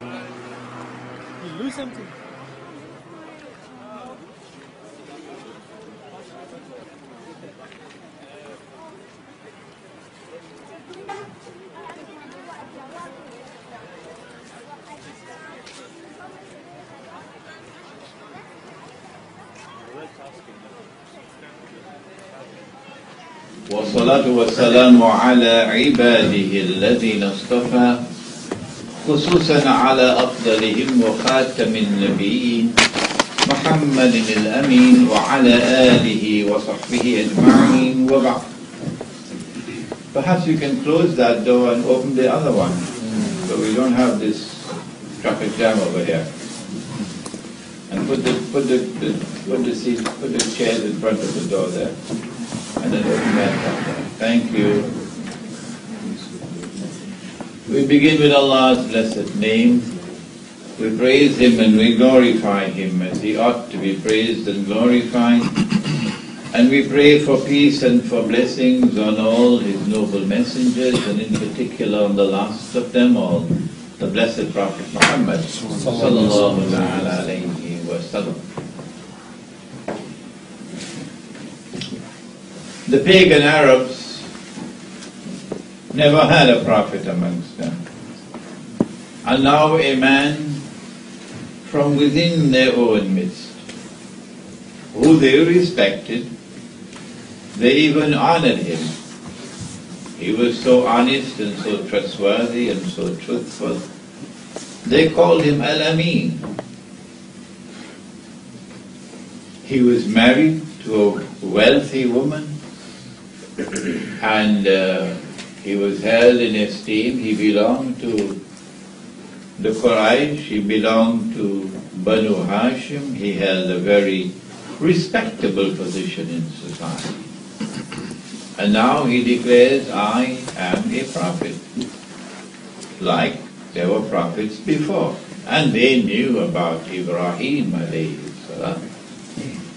You lose something. والصلاة والسلام على عباده الذين اصطفى خصوصا على أفضلهم وخاتم النبيين محمد الأمين وعلى آله وصحبه أجمعين وبعد Perhaps you can close that door and open the other one so we don't have this traffic jam over here. And put the, put the, the put the seat, put the chairs in front of the door there. And then open that up there. Thank you. We begin with Allah's blessed name. We praise Him and we glorify Him as He ought to be praised and glorified. And we pray for peace and for blessings on all His noble messengers and in particular on the last of them all, the blessed Prophet Muhammad sallallahu. The pagan Arabs never had a prophet amongst them. And now a man from within their own midst, who they respected, they even honored him. He was so honest and so trustworthy and so truthful. They called him Al-Amin. He was married to a wealthy woman and uh, he was held in esteem. He belonged to the Quraysh, he belonged to Banu Hashim, he held a very respectable position in society. And now he declares, I am a prophet, like there were prophets before. And they knew about Ibrahim alayhi salam.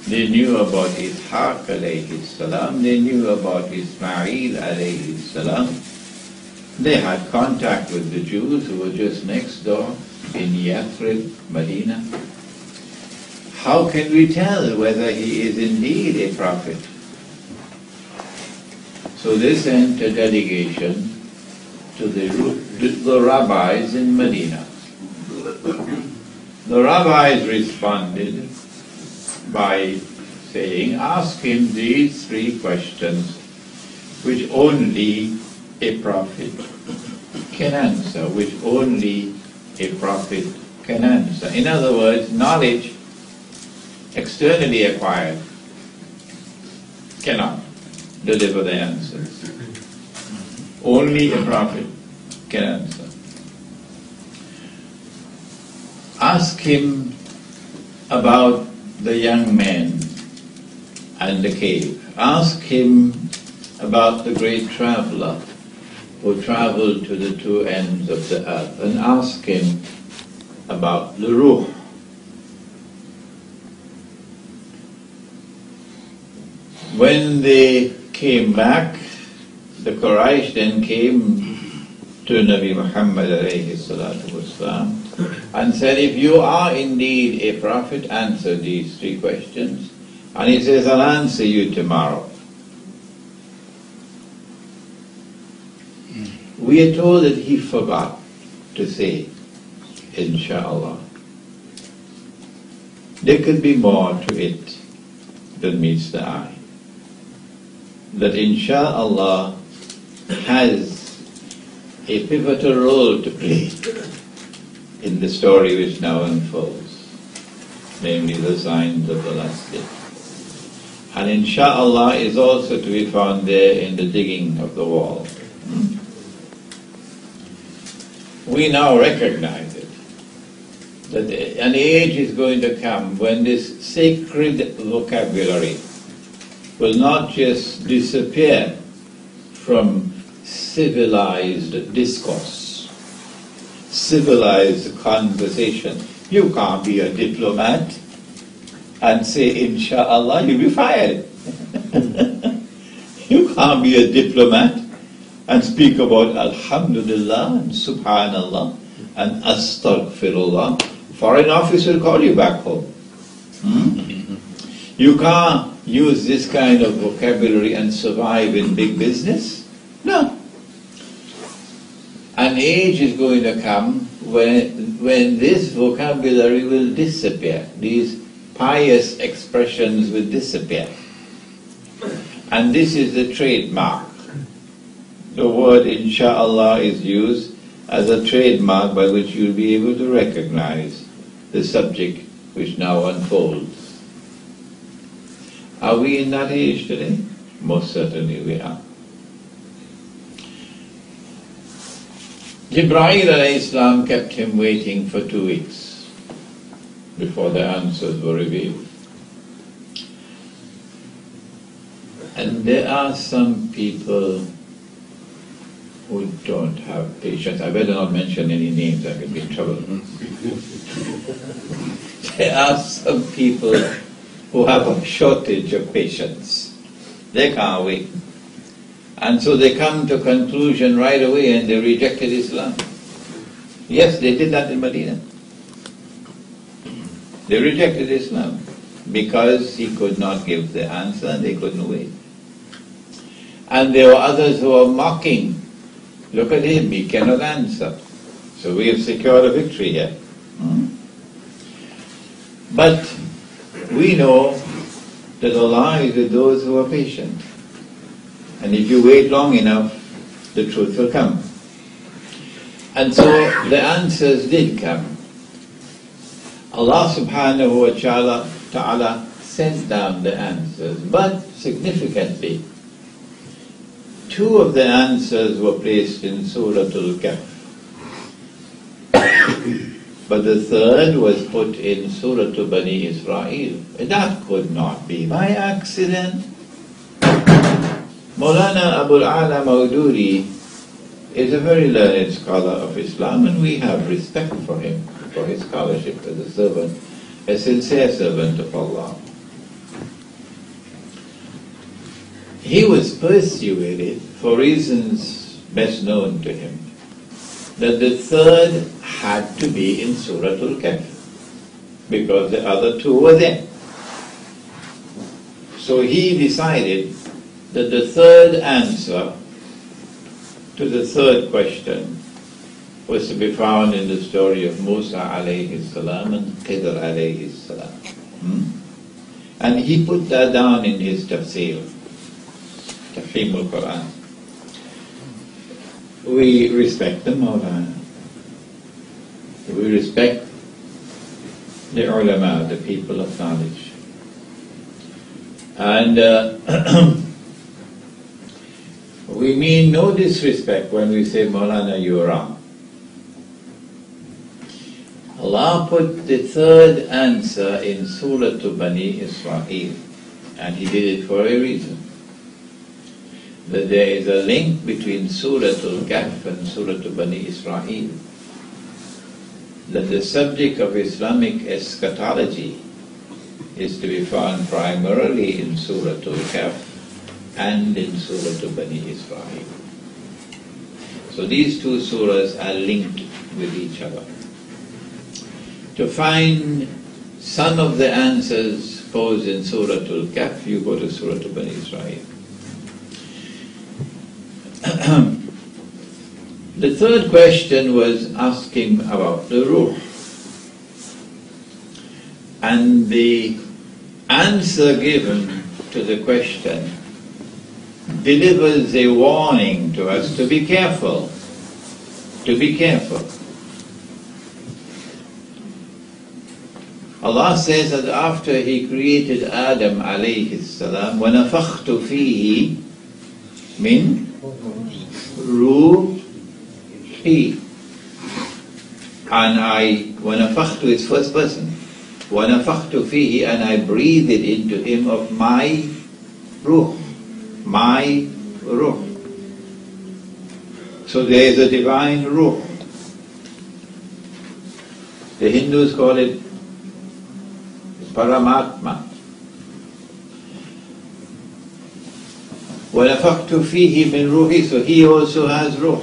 They knew about Ishaq alayhi salam. They knew about Ismail alayhi salam. They had contact with the Jews who were just next door in Yathrib, Medina. How can we tell whether he is indeed a prophet? So they sent a delegation to the, the rabbis in Medina. The rabbis responded by saying, ask him these three questions which only a prophet can answer, which only a prophet can answer. In other words, knowledge externally acquired cannot deliver the answers. Only a prophet can answer. Ask him about the young man and the cave. Ask him about the great traveler who traveled to the two ends of the earth and ask him about the Ruh. When they came back, the Quraysh then came to Nabi Muhammad alayhi salatu wasalam and said, if you are indeed a prophet, answer these three questions. And he says, I'll answer you tomorrow. Hmm. We are told that he forgot to say, Insha'Allah. There could be more to it than meets the eye. That Insha'Allah has a pivotal role to play in the story which now unfolds, namely the signs of the last day. And insha'Allah is also to be found there in the digging of the wall. Hmm? We now recognize it, that an age is going to come when this sacred vocabulary will not just disappear from civilized discourse, civilized conversation. You can't be a diplomat and say, Insha'Allah, you'll be fired. you can't be a diplomat and speak about Alhamdulillah and Subhanallah and astaghfirullah, foreign office will call you back home. Hmm? You can't use this kind of vocabulary and survive in big business. No. An age is going to come when, when this vocabulary will disappear. These pious expressions will disappear. And this is the trademark. The word insha'Allah is used as a trademark by which you'll be able to recognize the subject which now unfolds. Are we in that age today? Most certainly we are. Jibreel Islam kept him waiting for two weeks before the answers were revealed. And there are some people who don't have patience. I better not mention any names, I could be in trouble. there are some people who have a shortage of patience. They can't wait. And so they come to conclusion right away and they rejected Islam. Yes, they did that in Medina. They rejected Islam because he could not give the answer and they couldn't wait. And there were others who were mocking. Look at him, he cannot answer. So we have secured a victory here. Hmm? But we know that Allah is with those who are patient. And if you wait long enough, the truth will come. And so the answers did come. Allah subhanahu wa ta'ala, ta'ala sent down the answers, but significantly, two of the answers were placed in Surah Al-Kahf. but the third was put in Surah Bani Israel. That could not be by accident. Maulana Abul Ala Maududi is a very learned scholar of Islam and we have respect for him, for his scholarship as a servant, a sincere servant of Allah. He was persuaded, for reasons best known to him, that the third had to be in Surah Al-Kahf, because the other two were there. So he decided that the third answer to the third question was to be found in the story of Musa alayhi salam and Khidr alayhi salam. Hmm? And he put that down in his tafsir, Tafhim al-Quran. We respect the Mawlana. We respect the ulama, the people of knowledge. And uh, We mean no disrespect when we say, Maulana, you're wrong. Allah put the third answer in Surah to Bani Israel, and He did it for a reason. That there is a link between Surah Al-Kahf and Surah to Bani Israel. That the subject of Islamic eschatology is to be found primarily in Surah Al-Kahf and in Surah Bani Israel. So these two surahs are linked with each other. To find some of the answers posed in Surah Al-Kahf, you go to Surah Bani Israel. the third question was asking about the Ruh. And the answer given to the question delivers a warning to us to be careful, to be careful. Allah says that after He created Adam alayhi salam, وَنَفَخْتُ فِيهِ مِنْ ruhi. And I, وَنَفَخْتُ is first person. وَنَفَخْتُ فِيهِ and I breathed into him of my ruh my ruh. So there is a divine ruh. The Hindus call it Paramatma. وَنَفَقْتُ فِيهِ مِنْ ruhi, so he also has ruh.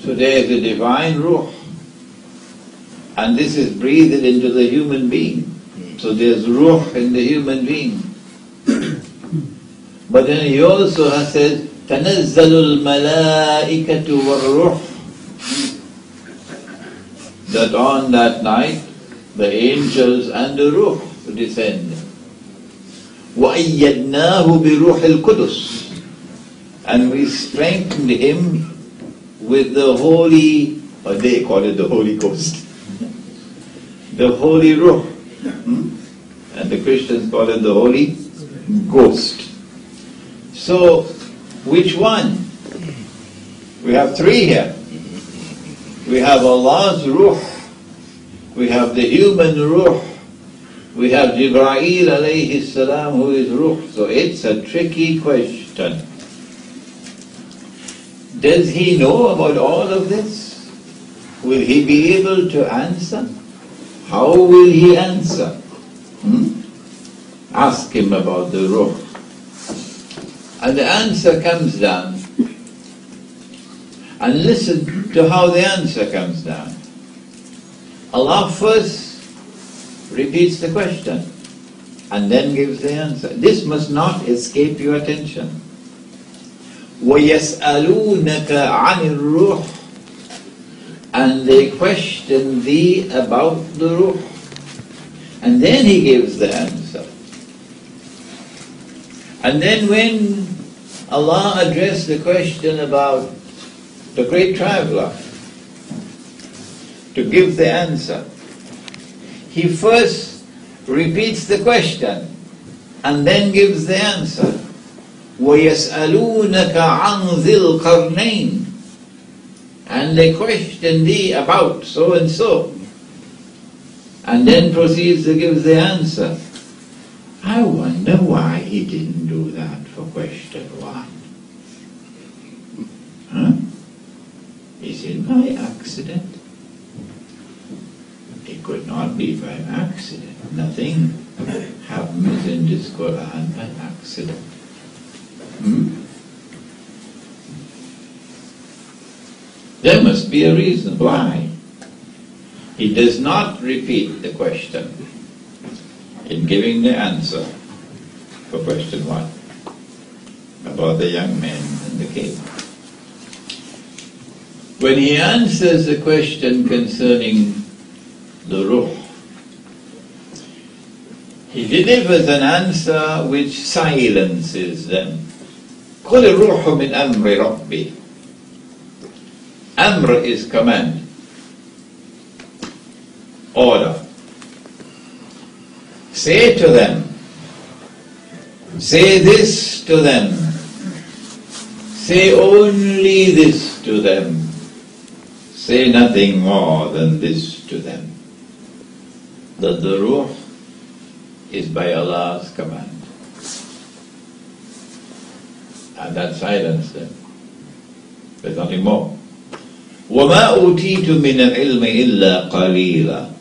So So there is a divine ruh. And this is breathed into the human being. So there's ruh in the human being. but then he also has said, تنزل الملائكة والروح that on that night the angels and the ruh descend. وَأَيَّدْنَاهُ بِرُوحِ الْقُدُسِ And we strengthened him with the Holy, or they call it the Holy Ghost, the Holy Ruh. Hmm? And the Christians call it the Holy Ghost. So, which one? We have three here. We have Allah's Ruh, we have the human Ruh, we have Jibreel alayhi salam who is Ruh. So it's a tricky question. Does he know about all of this? Will he be able to answer? How will he answer? Hmm? Ask him about the Ruh. And the answer comes down. And listen to how the answer comes down. Allah first repeats the question and then gives the answer. This must not escape your attention. وَيَسْأَلُونَكَ عَنِ الرُّوحِ And they question thee about the ruh. And then he gives the answer. And then when Allah addressed the question about the great traveler to give the answer, he first repeats the question and then gives the answer. وَيَسْأَلُونَكَ عَنْ ذِي الْقَرْنَيْنِ And they question thee about so and so. And then proceeds to give the answer. I wonder why he didn't do that for question Is it by accident? It could not be by accident. Nothing happens in this Quran by accident. Hmm? There must be a reason why. He does not repeat the question in giving the answer for question one about the young man in the cave When he answers the question concerning the ruh, he delivers an answer which silences them. قل الروح من أمر ربي Amr is command, order. Say to them, say this to them, say only this to them, say nothing more than this to them. That the Ruh is by Allah's command. And that silenced them. There's nothing more. وَمَا أُوتِيتُ مِنَ الْعِلْمِ إِلَّا قَلِيلًا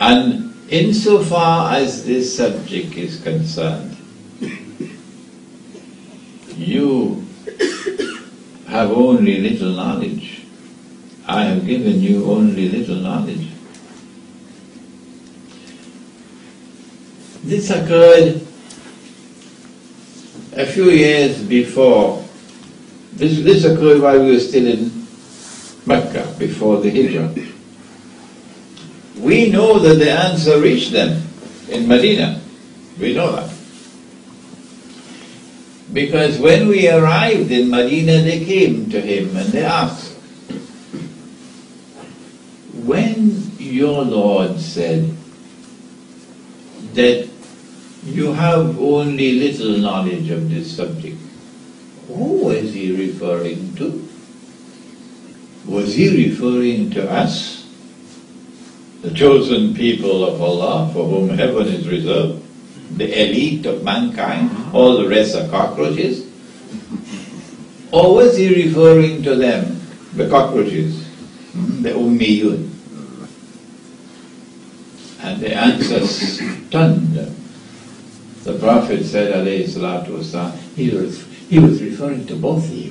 And insofar as this subject is concerned, you have only little knowledge. I have given you only little knowledge. This occurred a few years before. This, this occurred while we were still in Mecca, before the Hijrah. We know that the answer reached them in Medina. We know that. Because when we arrived in Medina, they came to him and they asked, When your Lord said that you have only little knowledge of this subject, who was he referring to? Was he referring to us, the chosen people of Allah for whom heaven is reserved, the elite of mankind, all the rest are cockroaches? Or was he referring to them, the cockroaches, hmm, the ummiyun? And the answer stunned. The Prophet said, alayhi salatu he was, he was referring to both of you.